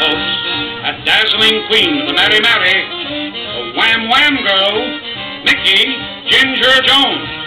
folks, a dazzling queen, the Mary Mary, the Wham Wham Girl, Mickey Ginger Jones.